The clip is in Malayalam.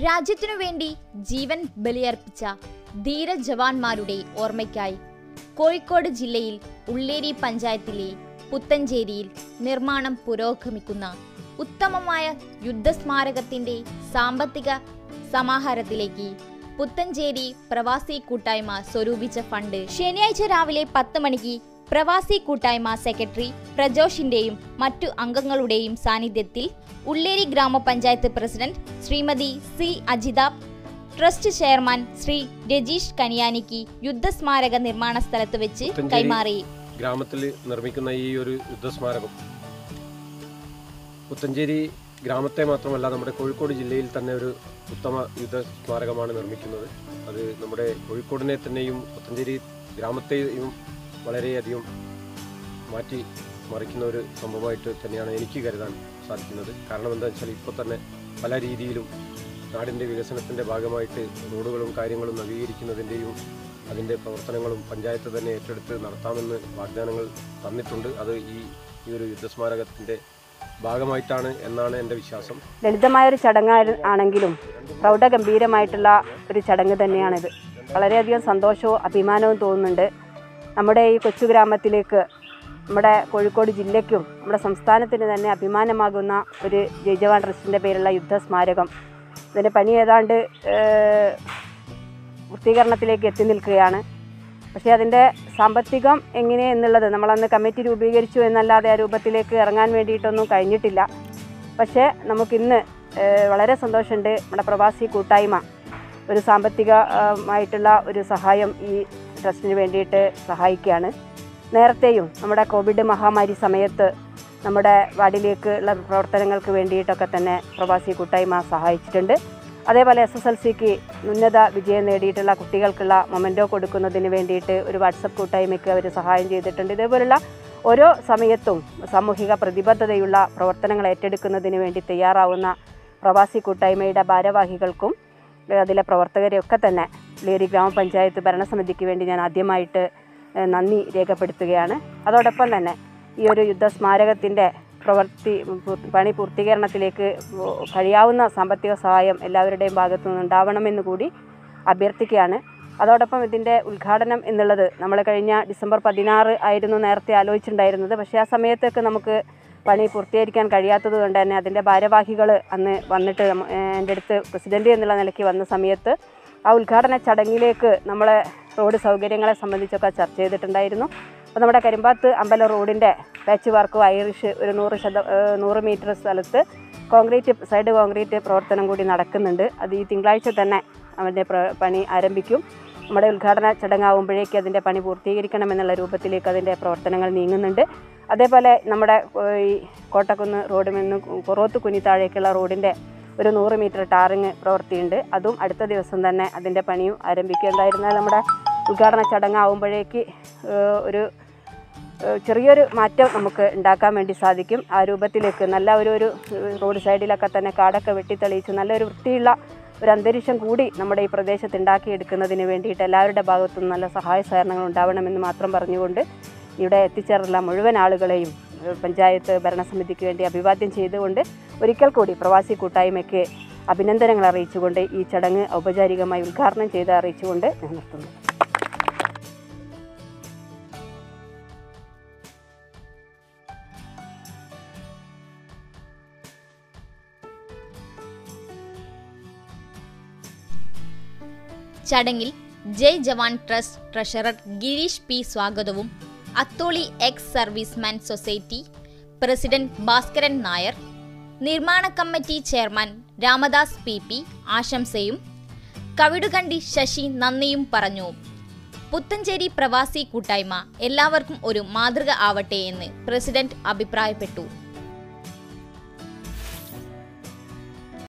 രാജ്യത്തിനു വേണ്ടി ജീവൻ ബലിയർപ്പിച്ച ധീര ജവാന്മാരുടെ ഓർമ്മയ്ക്കായി കോഴിക്കോട് ജില്ലയിൽ ഉള്ളേരി പഞ്ചായത്തിലെ പുത്തഞ്ചേരിയിൽ നിർമ്മാണം പുരോഗമിക്കുന്ന ഉത്തമമായ യുദ്ധസ്മാരകത്തിന്റെ സാമ്പത്തിക സമാഹാരത്തിലേക്ക് പുത്തഞ്ചേരി പ്രവാസി കൂട്ടായ്മ സ്വരൂപിച്ച ഫണ്ട് ശനിയാഴ്ച രാവിലെ പത്ത് മണിക്ക് പ്രവാസി കൂട്ടായ്മ സെക്രട്ടറി പ്രജോഷിന്റെയും മറ്റു അംഗങ്ങളുടെയും സാന്നിധ്യത്തിൽ ഉള്ളേരി ഗ്രാമപഞ്ചായത്ത് president Shrimati C Ajitha trust chairman Shri Rajeesh കനിയാനിക്ക് യുദ്ധസ്മാരക നിർമ്മാണ സ്ഥലത്ത് വെച്ച് കൈമാറി. ഗ്രാമത്തിൽ നിർമ്മിക്കുന്ന ഈ ഒരു യുദ്ധസ്മാരകം പുത്തഞ്ചേരി ഗ്രാമത്തെ മാത്രമല്ല നമ്മുടെ കോഴിക്കോട് ജില്ലയിൽ തന്നെ ഒരു ഉത്തമ യുദ്ധ സ്മാരകമാണ് നിർമ്മിക്കുന്നത്. അത് നമ്മുടെ കോഴിക്കോടിനെ തന്നെയും പുത്തഞ്ചേരി ഗ്രാമത്തെയും വളരെയധികം മാറ്റി മറിക്കുന്ന ഒരു സംഭവമായിട്ട് തന്നെയാണ് എനിക്ക് കരുതാൻ സാധിക്കുന്നത്. കാരണം എന്താ വെച്ചാൽ ഇപ്പോൾ തന്നെ പല രീതിയിലും നാടിന്റെ വികസനത്തിന്റെ ഭാഗമായിട്ട് റോഡുകളും കാര്യങ്ങളും നവീകരിക്കുന്നതിന്റെയും അതിന്റെ പ്രവർത്തനങ്ങളും പഞ്ചായത്ത് തന്നെ ഏറ്റെടുത്ത് നടത്താമെന്ന് വാഗ്ദാനങ്ങൾ തന്നിട്ടുണ്ട്. അത് ഈ ഈ ഒരു യുദ്ധസ്മാരകത്തിന്റെ ഭാഗമായിട്ടാണ് എന്നാണ് എന്റെ വിശ്വാസം. ലളിതമായ ഒരു ചടങ്ങ് ആണെങ്കിലും പ്രൗഢഗംഭീരമായിട്ടുള്ള ഒരു ചടങ്ങ് തന്നെയാണിത്. വളരെയധികം സന്തോഷവും അഭിമാനവും തോന്നുന്നുണ്ട്. നമ്മുടെ ഈ കൊച്ചു ഗ്രാമത്തിലേക്ക് നമ്മുടെ കോഴിക്കോട് ജില്ലയ്ക്കും നമ്മുടെ സംസ്ഥാനത്തിന് തന്നെ അഭിമാനമാകുന്ന ഒരു ജയ്ജവാൻ ട്രസ്റ്റിന്റെ പേരുള്ള യുദ്ധ സ്മാരകം ഇതിന്റെ പണി ഏതാണ്ട് പൂർത്തീകരണത്തിലേക്ക് എത്തി നിൽക്കുകയാണ്. പക്ഷേ അതിന്റെ സാമ്പത്തികം എങ്ങനെ എന്നുള്ളത് നമ്മളന്ന് കമ്മിറ്റി രൂപീകരിച്ചു എന്നല്ലാതെ ആ രൂപത്തിലേക്ക് ഇറങ്ങാൻ വേണ്ടിയിട്ടൊന്നും കഴിഞ്ഞിട്ടില്ല. പക്ഷേ നമുക്കിന്ന് വളരെ സന്തോഷമുണ്ട് നമ്മുടെ പ്രവാസി കൂട്ടായ്മ. ഒരു സാമ്പത്തികമായിട്ടുള്ള ഒരു സഹായം ഈ ട്രസ്റ്റിന് വേണ്ടിയിട്ട് സഹായിക്കുകയാണ്. നേരത്തെയും നമ്മുടെ കോവിഡ് മഹാമാരി സമയത്ത് നമ്മുടെ വാർഡിലേക്ക് ഉള്ള പ്രവർത്തനങ്ങൾക്ക് വേണ്ടിയിട്ടൊക്കെ തന്നെ പ്രവാസി കൂട്ടായ്മ സഹായിച്ചിട്ടുണ്ട്. അതേപോലെ എസ് എസ് എൽ സിക്ക് ഉന്നത വിജയം നേടിയിട്ടുള്ള കുട്ടികൾക്കുള്ള മൊമെന്റോ കൊടുക്കുന്നതിന് വേണ്ടിയിട്ട് ഒരു വാട്സപ്പ് കൂട്ടായ്മയ്ക്ക് അവർ സഹായം ചെയ്തിട്ടുണ്ട്. ഇതേപോലുള്ള ഓരോ സമയത്തും സാമൂഹിക പ്രതിബദ്ധതയുള്ള പ്രവർത്തനങ്ങൾ ഏറ്റെടുക്കുന്നതിന് വേണ്ടി തയ്യാറാവുന്ന പ്രവാസി കൂട്ടായ്മയുടെ ഭാരവാഹികൾക്കും അതിലെ പ്രവർത്തകരെയൊക്കെ തന്നെ ലേരി ഗ്രാമപഞ്ചായത്ത് ഭരണസമിതിക്ക് വേണ്ടി ഞാൻ ആദ്യമായിട്ട് നന്ദി രേഖപ്പെടുത്തുകയാണ്. അതോടൊപ്പം തന്നെ ഈ ഒരു യുദ്ധസ്മാരകത്തിന്റെ പ്രവൃത്തി പണി പൂർത്തീകരണത്തിലേക്ക് കഴിയാവുന്ന സാമ്പത്തിക സഹായം എല്ലാവരുടെയും ഭാഗത്തു നിന്നുണ്ടാവണമെന്ന് കൂടി അഭ്യർത്ഥിക്കുകയാണ്. അതോടൊപ്പം ഇതിന്റെ ഉദ്ഘാടനം എന്നുള്ളത് നമ്മൾ കഴിഞ്ഞ ഡിസംബർ പതിനാറ് ആയിരുന്നു നേരത്തെ ആലോചിച്ചിട്ടുണ്ടായിരുന്നത്. പക്ഷേ ആ സമയത്തൊക്കെ നമുക്ക് പണി പൂർത്തീകരിക്കാൻ കഴിയാത്തത് കൊണ്ട് തന്നെ അതിന്റെ ഭാരവാഹികൾ അന്ന് വന്നിട്ട് എന്റെ അടുത്ത് പ്രസിഡന്റ് എന്നുള്ള നിലയ്ക്ക് വന്ന സമയത്ത് ആ ഉദ്ഘാടന ചടങ്ങിലേക്ക് നമ്മളെ റോഡ് സൗകര്യങ്ങളെ സംബന്ധിച്ചൊക്കെ ചർച്ച ചെയ്തിട്ടുണ്ടായിരുന്നു. അപ്പോൾ നമ്മുടെ കരിമ്പാത്ത് അമ്പല റോഡിന്റെ പാച്ച് വർക്ക് ഐറിഷ് ഒരു നൂറ് ശത നൂറ് മീറ്റർ സ്ഥലത്ത് കോൺക്രീറ്റ് സൈഡ് കോൺക്രീറ്റ് പ്രവർത്തനം കൂടി നടക്കുന്നുണ്ട്. അത് ഈ തിങ്കളാഴ്ച തന്നെ അവന്റെ പണി ആരംഭിക്കും. നമ്മുടെ ഉദ്ഘാടന ചടങ്ങാവുമ്പോഴേക്ക് അതിന്റെ പണി പൂർത്തീകരിക്കണമെന്നുള്ള രൂപത്തിലേക്ക് അതിന്റെ പ്രവർത്തനങ്ങൾ നീങ്ങുന്നുണ്ട്. അതേപോലെ നമ്മുടെ ഈ കോട്ടക്കുന്ന് റോഡിൽ നിന്ന് കുറോത്ത് കുനിത്താഴേക്കുള്ള റോഡിന്റെ ഒരു നൂറ് മീറ്റർ ടാറിങ് പ്രവൃത്തിയുണ്ട്. അതും അടുത്ത ദിവസം തന്നെ അതിന്റെ പണിയും ആരംഭിക്കുക എന്തായിരുന്നാൽ നമ്മുടെ ഉദ്ഘാടന ചടങ്ങാവുമ്പോഴേക്ക് ഒരു ചെറിയൊരു മാറ്റം നമുക്ക് ഉണ്ടാക്കാൻ വേണ്ടി സാധിക്കും. ആ രൂപത്തിലേക്ക് നല്ല ഒരു ഒരു റോഡ് സൈഡിലൊക്കെ തന്നെ കാടൊക്കെ വെട്ടിത്തെളിയിച്ച് നല്ലൊരു വൃത്തിയുള്ള ഒരു അന്തരീക്ഷം കൂടി നമ്മുടെ ഈ പ്രദേശത്ത് ഉണ്ടാക്കിയെടുക്കുന്നതിന് വേണ്ടിയിട്ട് എല്ലാവരുടെ ഭാഗത്തുനിന്ന് നല്ല സഹായ സഹകരണങ്ങൾ ഉണ്ടാവണമെന്ന് മാത്രം പറഞ്ഞുകൊണ്ട് ഇവിടെ എത്തിച്ചേർന്നുള്ള മുഴുവൻ ആളുകളെയും പഞ്ചായത്ത് ഭരണസമിതിക്ക് വേണ്ടി അഭിവാദ്യം ചെയ്തുകൊണ്ട് ഒരിക്കൽ കൂടി പ്രവാസി കൂട്ടായ്മയ്ക്ക് അഭിനന്ദനങ്ങൾ അറിയിച്ചുകൊണ്ട് ഈ ചടങ്ങ് ഔപചാരികമായി ഉദ്ഘാടനം ചെയ്ത് അറിയിച്ചുകൊണ്ട് ഞാൻ നിർത്തുന്നു. ചടങ്ങിൽ Jai Jawan trust treasurer Girish P സ്വാഗതവും Atholi ex servicemen society president Bhaskaran Nair നിർമ്മാണ committee chairman Ramadas P P ആശംസയും. Kavidukandi Sasi നന്ദിയും പറഞ്ഞു. പുത്തഞ്ചേരി പ്രവാസി കൂട്ടായ്മ എല്ലാവർക്കും ഒരു മാതൃക ആവട്ടെ എന്ന് പ്രസിഡന്റ് അഭിപ്രായപ്പെട്ടു.